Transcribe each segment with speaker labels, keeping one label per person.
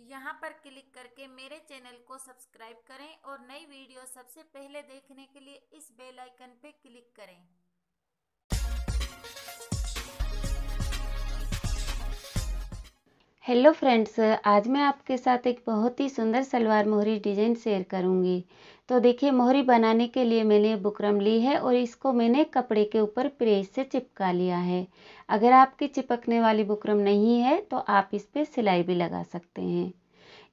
Speaker 1: यहाँ पर क्लिक करके मेरे चैनल को सब्सक्राइब करें और नई वीडियो सबसे पहले देखने के लिए इस बेल आइकन पर क्लिक करें।
Speaker 2: हेलो फ्रेंड्स आज मैं आपके साथ एक बहुत ही सुंदर सलवार मोहरी डिज़ाइन शेयर करूँगी। तो देखिए, मोहरी बनाने के लिए मैंने बुकरम ली है और इसको मैंने कपड़े के ऊपर प्रेस से चिपका लिया है। अगर आपकी चिपकने वाली बुकरम नहीं है तो आप इस पर सिलाई भी लगा सकते हैं।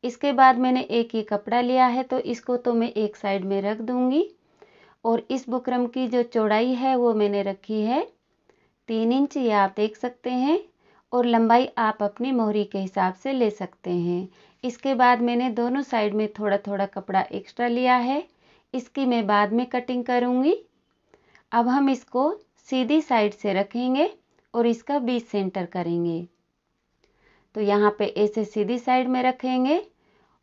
Speaker 2: इसके बाद मैंने एक ही कपड़ा लिया है तो इसको तो मैं एक साइड में रख दूँगी। और इस बुकरम की जो चौड़ाई है, वो मैंने रखी है। तीन इंच, ये आप देख सकते हैं। और लंबाई आप अपनी मोहरी के हिसाब से ले सकते हैं। इसके बाद मैंने दोनों साइड में थोड़ा थोड़ा कपड़ा एक्स्ट्रा लिया है। इसकी मैं बाद में कटिंग करूँगी। अब हम इसको सीधी साइड से रखेंगे और इसका बीच सेंटर करेंगे। तो यहाँ पे ऐसे सीधी साइड में रखेंगे।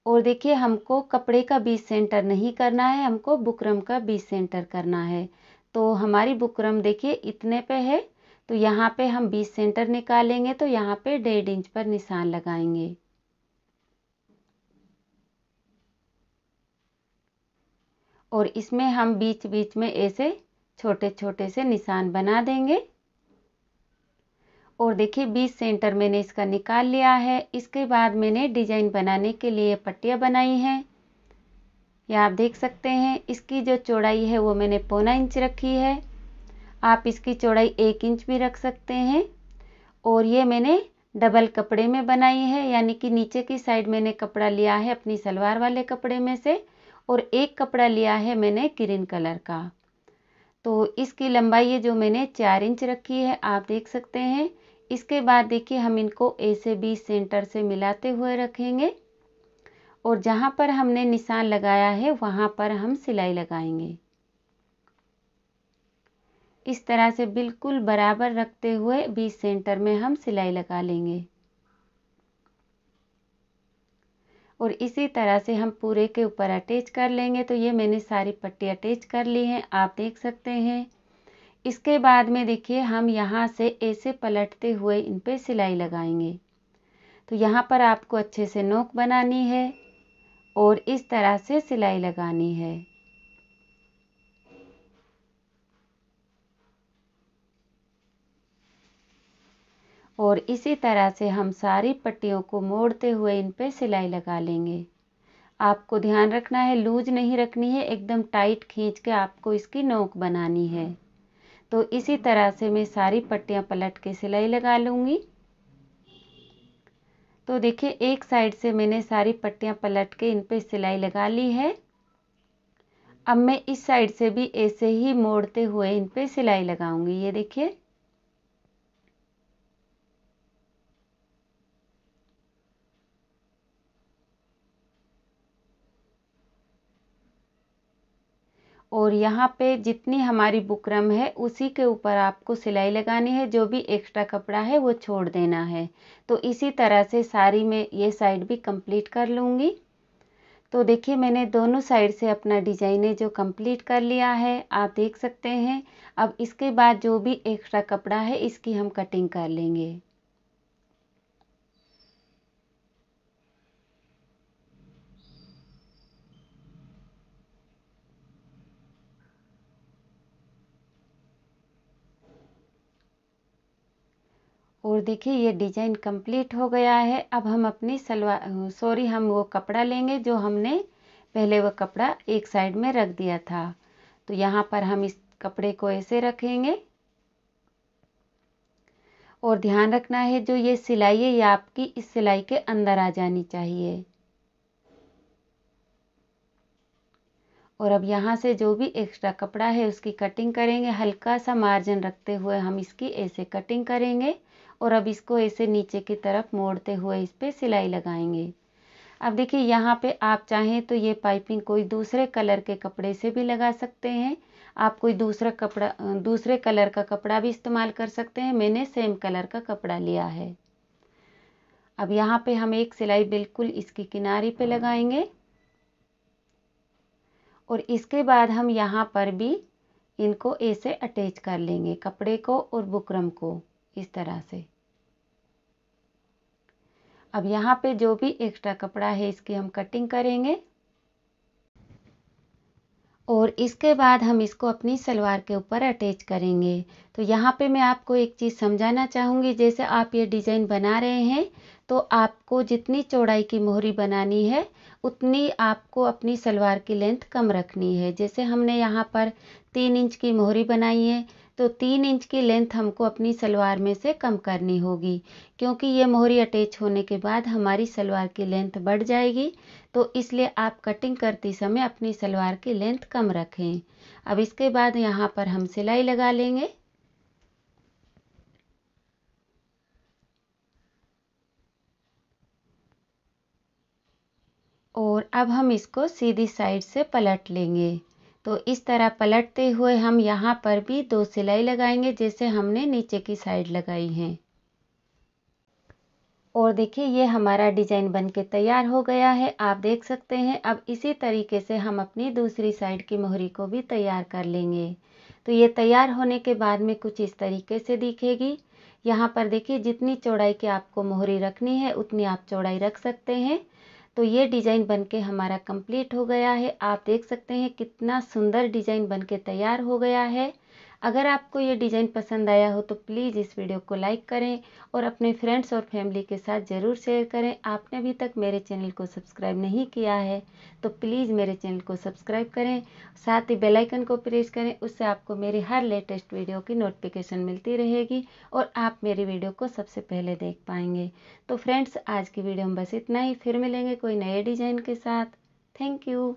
Speaker 2: और देखिए, हमको कपड़े का बीच सेंटर नहीं करना है, हमको बुकरम का बीच सेंटर करना है। तो हमारी बुकरम देखिए इतने पे है। तो यहाँ पे हम बीच सेंटर निकालेंगे तो यहाँ पे डेढ़ इंच पर निशान लगाएँगे। और इसमें हम बीच बीच में ऐसे छोटे छोटे से निशान बना देंगे। और देखिए, बीच सेंटर मैंने इसका निकाल लिया है। इसके बाद मैंने डिज़ाइन बनाने के लिए पट्टियाँ बनाई हैं। यह आप देख सकते हैं, इसकी जो चौड़ाई है वो मैंने पौना इंच रखी है। आप इसकी चौड़ाई एक इंच भी रख सकते हैं। और ये मैंने डबल कपड़े में बनाई है, यानी कि नीचे की साइड मैंने कपड़ा लिया है अपनी सलवार वाले कपड़े में से, और एक कपड़ा लिया है मैंने ग्रीन कलर का। तो इसकी लंबाई ये जो मैंने चार इंच रखी है, आप देख सकते हैं। इसके बाद देखिए, हम इनको ए ऐसे बीच सेंटर से मिलाते हुए रखेंगे। और जहाँ पर हमने निशान लगाया है, वहाँ पर हम सिलाई लगाएँगे। इस तरह से बिल्कुल बराबर रखते हुए बीच सेंटर में हम सिलाई लगा लेंगे। और इसी तरह से हम पूरे के ऊपर अटैच कर लेंगे। तो ये मैंने सारी पट्टी अटैच कर ली हैं, आप देख सकते हैं। इसके बाद में देखिए, हम यहाँ से ऐसे पलटते हुए इन पर सिलाई लगाएँगे। तो यहाँ पर आपको अच्छे से नोक बनानी है और इस तरह से सिलाई लगानी है। और इसी तरह से हम सारी पट्टियों को मोड़ते हुए इन पे सिलाई लगा लेंगे। आपको ध्यान रखना है, लूज नहीं रखनी है, एकदम टाइट खींच के आपको इसकी नोक बनानी है। तो इसी तरह से मैं सारी पट्टियाँ पलट के सिलाई लगा लूँगी। तो देखिए, एक साइड से मैंने सारी पट्टियाँ पलट के इन पे सिलाई लगा ली है। अब मैं इस साइड से भी ऐसे ही मोड़ते हुए इन पे सिलाई लगाऊँगी। ये देखिए और यहाँ पे जितनी हमारी बुकरम है, उसी के ऊपर आपको सिलाई लगानी है, जो भी एक्स्ट्रा कपड़ा है, वो छोड़ देना है। तो इसी तरह से सारी में ये साइड भी कंप्लीट कर लूँगी। तो देखिए, मैंने दोनों साइड से अपना डिजाइने जो कंप्लीट कर लिया है, आप देख सकते हैं। अब इसके बाद जो भी एक्स्ट्रा कपड़ा है, इसकी हम कटिंग कर लेंगे। और देखिए, ये डिज़ाइन कंप्लीट हो गया है। अब हम अपनी सलवार सॉरी, हम वो कपड़ा लेंगे जो हमने पहले वो कपड़ा एक साइड में रख दिया था। तो यहाँ पर हम इस कपड़े को ऐसे रखेंगे। और ध्यान रखना है, जो ये सिलाई है, ये आपकी इस सिलाई के अंदर आ जानी चाहिए। और अब यहाँ से जो भी एक्स्ट्रा कपड़ा है, उसकी कटिंग करेंगे। हल्का सा मार्जिन रखते हुए हम इसकी ऐसे कटिंग करेंगे। और अब इसको ऐसे नीचे की तरफ़ मोड़ते हुए इस पर सिलाई लगाएँगे। अब देखिए, यहाँ पे आप चाहें तो ये पाइपिंग कोई दूसरे कलर के कपड़े से भी लगा सकते हैं। आप कोई दूसरा कपड़ा, दूसरे कलर का कपड़ा भी इस्तेमाल कर सकते हैं। मैंने सेम कलर का कपड़ा लिया है। अब यहाँ पे हम एक सिलाई बिल्कुल इसकी किनारे पे लगाएँगे। और इसके बाद हम यहाँ पर भी इनको ऐसे अटैच कर लेंगे, कपड़े को और बुकरम को, इस तरह से। अब यहाँ पे जो भी एक्स्ट्रा कपड़ा है, इसकी हम कटिंग करेंगे। और इसके बाद हम इसको अपनी सलवार के ऊपर अटैच करेंगे। तो यहाँ पे मैं आपको एक चीज़ समझाना चाहूँगी, जैसे आप ये डिज़ाइन बना रहे हैं तो आपको जितनी चौड़ाई की मोहरी बनानी है, उतनी आपको अपनी सलवार की लेंथ कम रखनी है। जैसे हमने यहाँ पर तीन इंच की मोहरी बनाई है तो तीन इंच की लेंथ हमको अपनी सलवार में से कम करनी होगी। क्योंकि ये मोहरी अटैच होने के बाद हमारी सलवार की लेंथ बढ़ जाएगी तो इसलिए आप कटिंग करते समय अपनी सलवार की लेंथ कम रखें। अब इसके बाद यहाँ पर हम सिलाई लगा लेंगे। और अब हम इसको सीधी साइड से पलट लेंगे। तो इस तरह पलटते हुए हम यहाँ पर भी दो सिलाई लगाएँगे, जैसे हमने नीचे की साइड लगाई है। और देखिए, ये हमारा डिज़ाइन बन के तैयार हो गया है। आप देख सकते हैं, अब इसी तरीके से हम अपनी दूसरी साइड की मोहरी को भी तैयार कर लेंगे। तो ये तैयार होने के बाद में कुछ इस तरीके से दिखेगी। यहाँ पर देखिए, जितनी चौड़ाई की आपको मोहरी रखनी है, उतनी आप चौड़ाई रख सकते हैं। तो ये डिज़ाइन बनके हमारा कंप्लीट हो गया है। आप देख सकते हैं कितना सुंदर डिज़ाइन बनके तैयार हो गया है। अगर आपको ये डिज़ाइन पसंद आया हो तो प्लीज़ इस वीडियो को लाइक करें और अपने फ्रेंड्स और फैमिली के साथ ज़रूर शेयर करें। आपने अभी तक मेरे चैनल को सब्सक्राइब नहीं किया है तो प्लीज़ मेरे चैनल को सब्सक्राइब करें, साथ ही बेल आइकन को प्रेस करें, उससे आपको मेरी हर लेटेस्ट वीडियो की नोटिफिकेशन मिलती रहेगी और आप मेरी वीडियो को सबसे पहले देख पाएँगे। तो फ्रेंड्स, आज की वीडियो में बस इतना ही। फिर मिलेंगे कोई नए डिज़ाइन के साथ। Thank you.